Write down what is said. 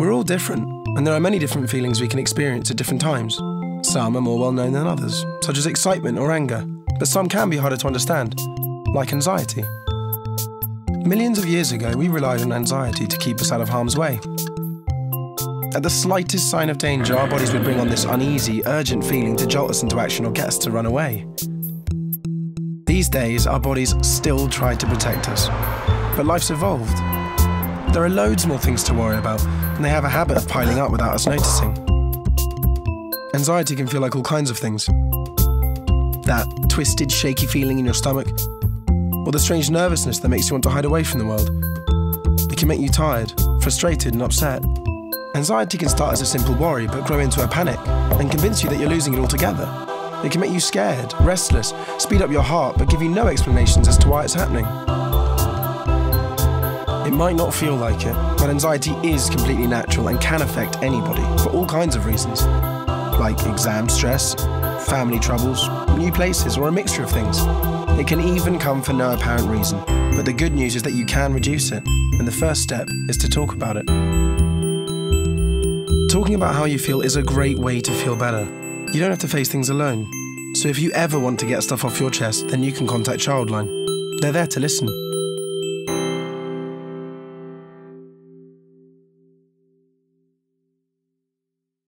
We're all different, and there are many different feelings we can experience at different times. Some are more well known than others, such as excitement or anger, but some can be harder to understand, like anxiety. Millions of years ago, we relied on anxiety to keep us out of harm's way. At the slightest sign of danger, our bodies would bring on this uneasy, urgent feeling to jolt us into action or get us to run away. These days, our bodies still try to protect us, but life's evolved. There are loads more things to worry about, and they have a habit of piling up without us noticing. Anxiety can feel like all kinds of things that twisted, shaky feeling in your stomach, or the strange nervousness that makes you want to hide away from the world. It can make you tired, frustrated, and upset. Anxiety can start as a simple worry but grow into a panic and convince you that you're losing it altogether. It can make you scared, restless, speed up your heart but give you no explanations as to why it's happening. It might not feel like it, but anxiety is completely natural and can affect anybody for all kinds of reasons, like exam stress, family troubles, new places, or a mixture of things. It can even come for no apparent reason, but the good news is that you can reduce it, and the first step is to talk about it. Talking about how you feel is a great way to feel better. You don't have to face things alone. So if you ever want to get stuff off your chest, then you can contact Childline. They're there to listen.